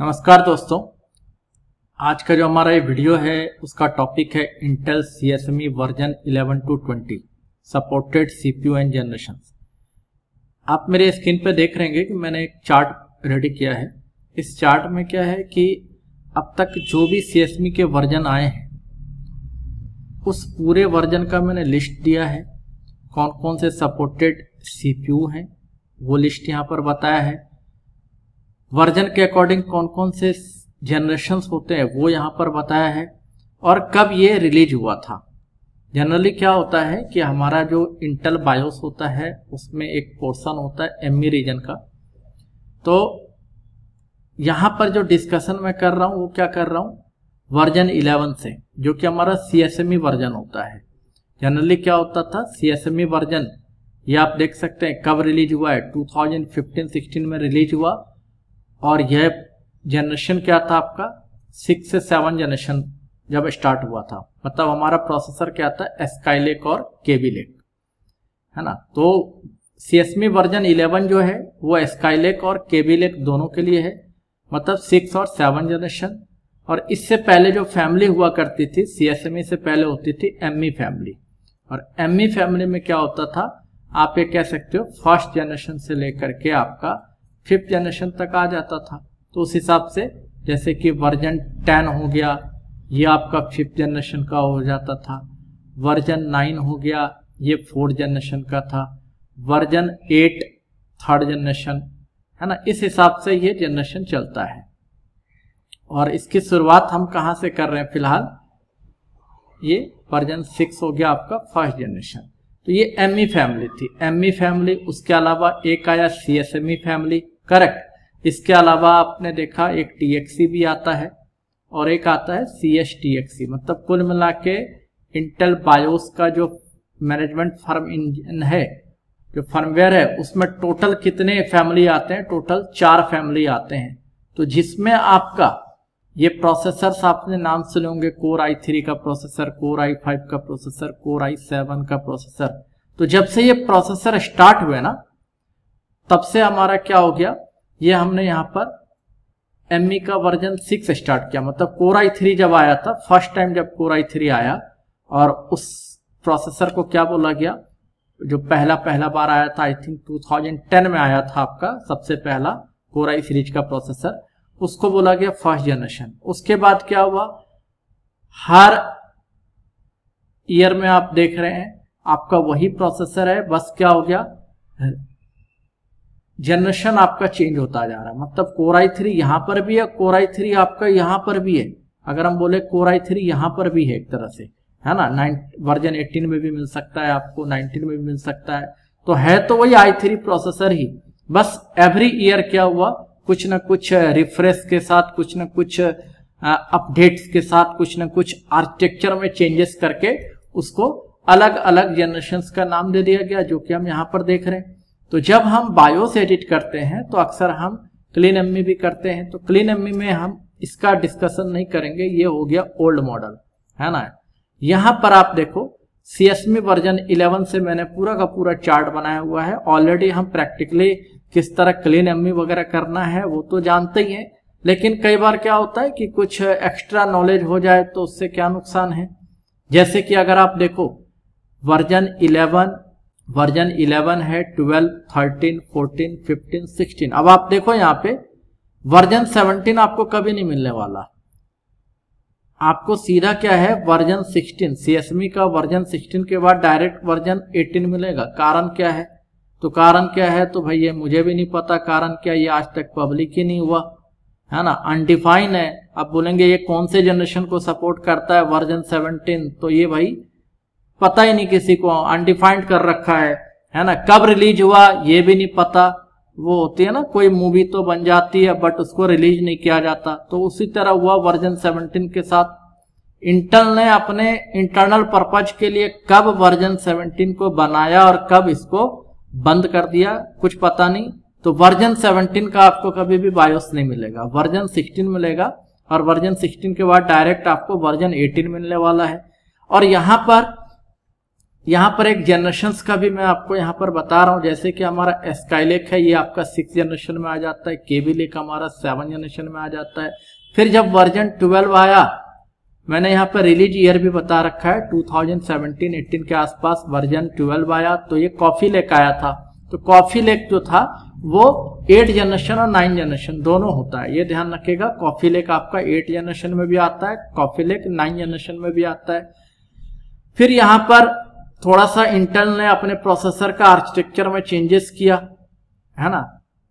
नमस्कार दोस्तों। आज का जो हमारा ये वीडियो है, उसका टॉपिक है Intel C S version 11 to 20 supported CPU and generation आप मेरे स्क्रीन पे देख रहे हैं कि मैंने एक चार्ट रेडी किया है। इस चार्ट में क्या है कि अब तक जो भी सी एस के वर्जन आए हैं, उस पूरे वर्जन का मैंने लिस्ट दिया है। कौन कौन से सपोर्टेड सीपीयू हैं, वो लिस्ट यहाँ पर बताया है। वर्जन के अकॉर्डिंग कौन कौन से जनरेशन होते हैं, वो यहाँ पर बताया है। और कब ये रिलीज़ हुआ था? जनरली क्या होता है कि हमारा जो इंटेल बायोस होता है, उसमें एक पोर्शन होता है एमई रीजन का। तो यहाँ पर जो डिस्कशन मैं कर रहा हूँ, वो क्या कर रहा हूँ? वर्जन 11 से, जो कि हमारा सी एस एम वर्जन होता है। जनरली क्या होता था? सी वर्जन ये आप देख सकते हैं कब रिलीज़ हुआ है? 2015-16 में रिलीज़ हुआ। और यह जनरेशन क्या था आपका? सिक्स से सेवन जनरेशन जब स्टार्ट हुआ था। मतलब हमारा प्रोसेसर क्या था? एस्काइलेक और केबीलेक है ना? तो सी एस वर्जन 11 जो है, वो एस्काइलेक और केबीलेक दोनों के लिए है। मतलब सिक्स और सेवन जनरेशन और इससे पहले जो फैमिली हुआ करती थी सी एस से पहले होती थी एम फैमिली और एमई फैमिली में क्या होता था? आप ये कह सकते हो फ़र्स्ट जनरेशन से लेकर के आपका फिफ्थ जनरेशन तक आ जाता था। तो उस हिसाब से जैसे कि वर्जन टेन हो गया, ये आपका फिफ्थ जनरेशन का हो जाता था। वर्जन नाइन हो गया, ये फोर्थ जनरेशन का था। वर्जन एट थर्ड जनरेशन है ना? इस हिसाब से ये जनरेशन चलता है। और इसकी शुरुआत हम कहाँ से कर रहे हैं फ़िलहाल? ये वर्जन सिक्स हो गया आपका फ़र्स्ट जनरेशन तो ये एमई फैमिली थी। एमई फैमिली उसके अलावा एक आया C S M family correct इसके अलावा आपने देखा एक टी भी आता है और एक आता है सी एस टी एक्स मतलब कुल मिला के इंटेल बायोस का जो मैनेजमेंट फर्म इंजन है, जो फर्मवेयर है, उसमें टोटल कितने फैमिली आते हैं? टोटल चार फैमिली आते हैं। तो जिसमें आपका, ये प्रोसेसर आपने नाम सुने होंगे कोर आई थ्री का प्रोसेसर कोर आई फाइव का प्रोसेसर कोर आई सेवन का प्रोसेसर तो जब से ये प्रोसेसर स्टार्ट हुए ना, तब से हमारा क्या हो गया? ये हमने यहाँ पर एम e का वर्जन सिक्स स्टार्ट किया। मतलब कोर आई थ्री जब आया था फ़र्स्ट टाइम जब कोर आई थ्री आया, और उस प्रोसेसर को क्या बोला गया? जो पहला पहला बार आया था आई थिंक 2010 में आया था आपका, सबसे पहला कोर आई सीरीज़ का प्रोसेसर उसको बोला गया फ़र्स्ट जनरेशन उसके बाद क्या हुआ? हर ईयर में आप देख रहे हैं, आपका वही प्रोसेसर है, बस क्या हो गया? जनरेशन आपका चेंज होता जा रहा है। मतलब कोराई थ्री यहाँ पर भी है, कोराई थ्री आपका यहाँ पर भी है। अगर हम बोले कोराई थ्री यहाँ पर भी है एक तरह से, है ना? नाइन, वर्जन 18 में भी मिल सकता है आपको 19 में भी मिल सकता है। तो है तो वही आई थ्री प्रोसेसर ही। बस एवरी ईयर क्या हुआ? कुछ ना कुछ रिफ्रेश के साथ, कुछ ना कुछ अपडेट्स के साथ, कुछ ना कुछ आर्किटेक्चर में चेंजेस करके उसको अलग अलग जनरेशन का नाम दे दिया गया, जो कि हम यहाँ पर देख रहे हैं। तो जब हम बायोस एडिट करते हैं तो अक्सर हम क्लीन एम भी करते हैं। तो क्लीन एम में हम इसका डिस्कशन नहीं करेंगे, ये हो गया ओल्ड मॉडल, है ना? यहाँ पर आप देखो सी वर्जन 11 से मैंने पूरा का पूरा चार्ट बनाया हुआ है। ऑलरेडी हम प्रैक्टिकली किस तरह क्लीन एम वगैरह करना है, वो तो जानते ही हैं। लेकिन कई बार क्या होता है कि कुछ एक्स्ट्रा नॉलेज हो जाए तो उससे क्या नुकसान है? जैसे कि अगर आप देखो वर्जन 11 वर्जन 11 है 12 13 14 15 16 अब आप देखो यहाँ पे, वर्जन 17 आपको कभी नहीं मिलने वाला। आपको सीधा क्या है, वर्जन 16 सीएसमी का वर्जन 16 के बाद डायरेक्ट वर्जन 18 मिलेगा। कारण क्या है? तो कारण क्या है? तो भाई ये मुझे भी नहीं पता, कारण क्या ये आज तक पब्लिक ही नहीं हुआ। है ना? अनडिफाइन है। अब बोलेंगे ये कौन से जनरेशन को सपोर्ट करता है, वर्जन 17 तो ये भाई पता ही नहीं किसी को अनडिफाइंड कर रखा है। है ना? कब रिलीज़ हुआ, ये भी नहीं पता। वो होती है ना, कोई मूवी तो बन जाती है बट उसको रिलीज़ नहीं किया जाता। तो उसी तरह हुआ वर्जन 17 के साथ। इंटेल ने अपने इंटरनल पर्पज के लिए कब वर्जन 17 को बनाया और कब इसको बंद कर दिया, कुछ पता नहीं। तो वर्जन 17 का आपको कभी भी बायोस नहीं मिलेगा। वर्जन 16 मिलेगा और वर्जन 16 के बाद डायरेक्ट आपको वर्जन 18 मिलने वाला है। और यहाँ पर यहाँ पर एक जनरेशन का भी मैं आपको यहाँ पर बता रहा हूँ, जैसे कि हमारा स्काईलेक है, ये आपका सिक्स जनरेशन में आ जाता है केबी लेक हमारा सेवन जनरेशन में आ जाता है। फिर जब वर्जन ट्वेल्व आया, मैंने यहाँ पर रिलीज़ ईयर भी बता रखा है 2017-18 के आसपास वर्जन 12 आया तो ये कॉफ़ी लेक आया था। तो कॉफ़ी लेक जो था, वो एट जनरेशन और नाइन जनरेशन दोनों होता है। ये ध्यान रखिएगा कॉफ़ी लेक आपका एट जनरेशन में भी आता है कॉफ़ी लेक नाइन जनरेशन में भी आता है। फिर यहाँ पर थोड़ा सा इंटेल ने अपने प्रोसेसर का आर्किटेक्चर में चेंजेस किया, है ना?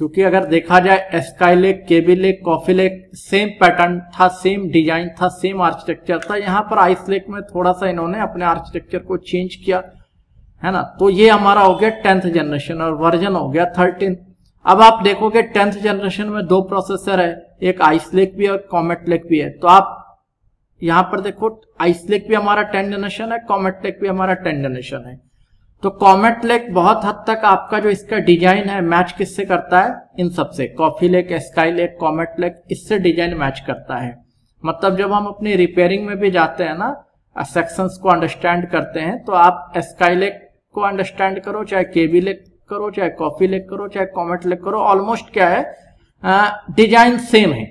क्योंकि अगर देखा जाए Skylake Kaby Lake Coffee Lake same pattern था सेम डिज़ाइन था सेम आर्किटेक्चर था। यहाँ पर आइस लेक में थोड़ा सा इन्होंने अपने आर्किटेक्चर को चेंज किया, है ना? तो ये हमारा हो गया टेंथ जनरेशन और वर्जन हो गया थर्टीन अब आप देखोगे टेंथ जनरेशन में दो प्रोसेसर है, एक आइस लेक भी है और कॉमेट लेक भी है। तो आप यहाँ पर देखो आइस लेक भी हमारा टेन जनरेशन है कॉमेट लेक भी हमारा टेन जनरेशन है। तो कॉमेट लेक बहुत हद तक आपका जो इसका डिज़ाइन है मैच किससे करता है? इन सबसे। Coffee Lake Skylake Comet Lake इससे डिज़ाइन मैच करता है। मतलब जब हम अपनी रिपेयरिंग में भी जाते हैं ना सेक्शंस को अंडरस्टैंड करते हैं तो आप स्काई लेक को अंडरस्टैंड करो, चाहे केबी लेक करो, चाहे कॉफ़ी लेक करो, चाहे कॉमेट लेक करो ऑलमोस्ट क्या है? डिज़ाइन सेम है।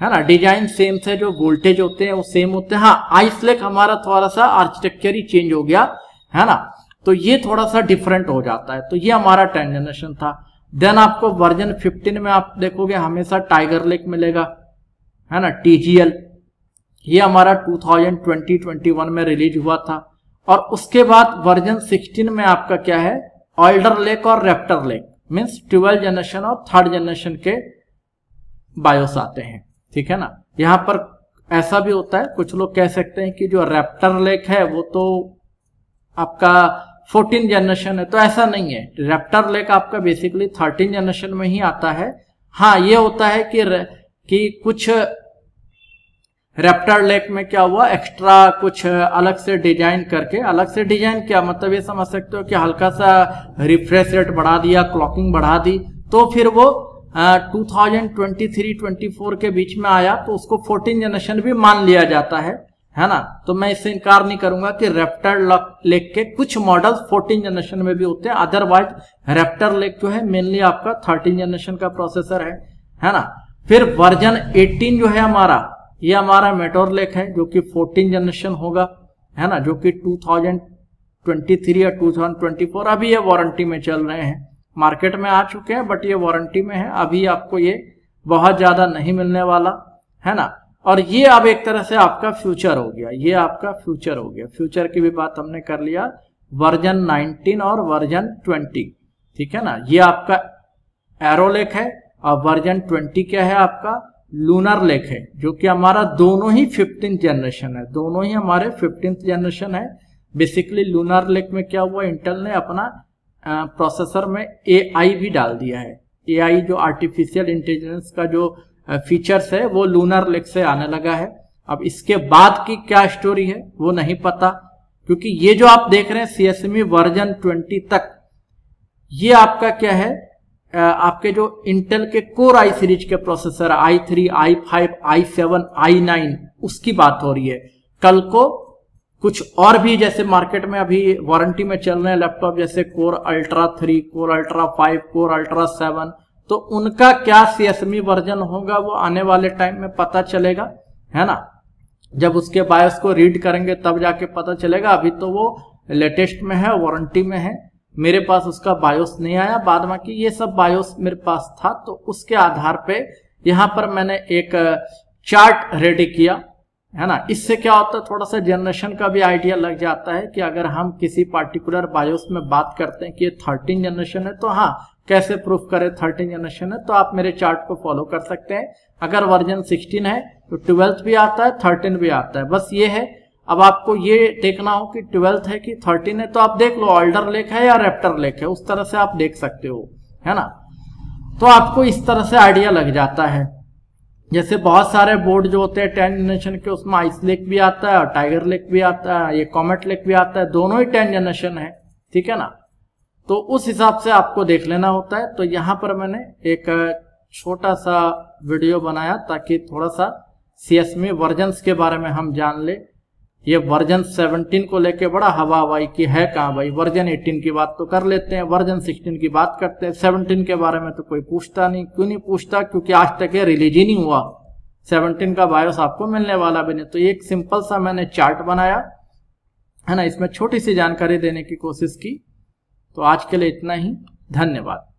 है ना? डिज़ाइन सेम से जो वोल्टेज होते हैं, वो सेम होते हैं। हाँ आइस लेक हमारा थोड़ा सा आर्किटेक्चर ही चेंज हो गया, है ना? तो ये थोड़ा सा डिफरेंट हो जाता है। तो ये हमारा टेन जनरेशन था। देन आपको वर्जन 15 में आप देखोगे, हमेशा टाइगर लेक मिलेगा, है ना? टीजीएल ये हमारा 2020-21 में रिलीज़ हुआ था। और उसके बाद वर्जन 16 में आपका क्या है? ऑल्डर लेक और Raptor Lake means twelve generation और थर्ड जनरेशन के बायोस आते हैं। ठीक है ना? यहाँ पर ऐसा भी होता है, कुछ लोग कह सकते हैं कि जो रेप्टर लेक है, वो तो आपका फोर्टीन जनरेशन है तो ऐसा नहीं है। रेप्टर लेक आपका बेसिकली थर्टीन जनरेशन में ही आता है। हाँ ये होता है कि कि कुछ रेप्टर लेक में क्या हुआ एक्स्ट्रा कुछ अलग से डिज़ाइन करके, अलग से डिज़ाइन क्या? मतलब ये समझ सकते हो कि हल्का सा रिफ्रेश रेट बढ़ा दिया क्लॉकिंग बढ़ा दी तो फिर वो two thousand twenty three twenty four के बीच में आया तो उसको फोर्टीन जनरेशन भी मान लिया जाता है है ना? तो मैं इससे इनकार नहीं करूँगा कि रेप्टर लेक के कुछ मॉडल 14 जनरेशन में भी होते हैं अदरवाइज़ रेप्टर लेक जो है मेनली आपका 13 जनरेशन का प्रोसेसर है है ना? फिर वर्जन 18 जो है हमारा, ये हमारा मेटोर लेक है, जो कि 14 जनरेशन होगा, है ना? जो कि 2023 या 2024 अभी ये वारंटी में चल रहे हैं। मार्केट में आ चुके हैं बट ये वारंटी में है। अभी आपको ये बहुत ज़्यादा नहीं मिलने वाला, है ना? और ये अब एक तरह से आपका फ्यूचर हो गया, ये आपका फ्यूचर हो गया। फ्यूचर की भी बात हमने कर लिया वर्जन 19 और वर्जन 20 ठीक है ना? ये आपका एरोलेक है, और वर्जन 20 क्या है आपका? लूनर लेक है, जो कि हमारा दोनों ही फिफ्टीन जनरेशन है। दोनों ही हमारे फिफ्टींथ जनरेशन है। बेसिकली लूनर लेक में क्या हुआ? इंटेल ने अपना प्रोसेसर में एआई भी डाल दिया है। एआई जो आर्टिफिशियल इंटेलिजेंस का जो फीचर्स है, वो लूनर लेक से आने लगा है। अब इसके बाद की क्या स्टोरी है, वो नहीं पता, क्योंकि ये जो आप देख रहे हैं सीएसएमई वर्जन 20 तक, ये आपका क्या है? आपके जो इंटेल के कोर आई सीरीज़ के processor i three i five i seven i nine उसकी बात हो रही है। कल को कुछ और भी जैसे मार्केट में अभी वारंटी में चल रहे हैं लैपटॉप जैसे Core Ultra three Core Ultra five Core Ultra seven तो उनका क्या सीएसएमई वर्जन होगा वो आने वाले टाइम में पता चलेगा, है ना? जब उसके बायोस को रीड करेंगे तब जाके पता चलेगा, अभी तो वो लेटेस्ट में है वारंटी में है, मेरे पास उसका बायोस नहीं आया, बाद में कि ये सब बायोस मेरे पास था तो उसके आधार पे यहाँ पर मैंने एक चार्ट रेडी किया। है ना? इससे क्या होता है? थोड़ा सा जनरेशन का भी आइडिया लग जाता है कि अगर हम किसी पार्टिकुलर बायोस में बात करते हैं कि ये थर्टीन जनरेशन है तो हाँ कैसे प्रूफ करें थर्टीन जनरेशन है? तो आप मेरे चार्ट को फॉलो कर सकते हैं। अगर वर्जन सिक्सटीन है तो ट्वेल्थ भी आता है थर्टीन भी आता है। बस ये है। अब आपको ये देखना हो कि ट्वेल्थ है कि थर्टीन है तो आप देख लो ऑल्डर लेक है या रेप्टर लेक है, उस तरह से आप देख सकते हो, है ना? तो आपको इस तरह से आइडिया लग जाता है। जैसे बहुत सारे बोर्ड जो होते हैं टेन जनरेशन के, उसमें आइस लेक भी आता है और टाइगर लेक भी आता है, ये कॉमेट लेक भी आता है, दोनों ही टेन जनरेशन है, ठीक है ना? तो उस हिसाब से आपको देख लेना होता है। तो यहाँ पर मैंने एक छोटा सा वीडियो बनाया ताकि थोड़ा सा सी एस में वर्जन के बारे में हम जान ले। ये वर्जन 17 को लेके बड़ा हवा हवाई की है कहाँ भाई? वर्जन 18 की बात तो कर लेते हैं। वर्जन 16 की बात करते हैं। 17 के बारे में तो कोई पूछता नहीं। क्यों नहीं पूछता? क्योंकि आज तक ये रिलीज़ ही नहीं हुआ। 17 का बायोस आपको मिलने वाला भी नहीं। तो एक सिंपल सा मैंने चार्ट बनाया, है ना? इसमें छोटी सी जानकारी देने की कोशिश की। तो आज के लिए इतना ही। धन्यवाद।